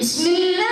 بسم الله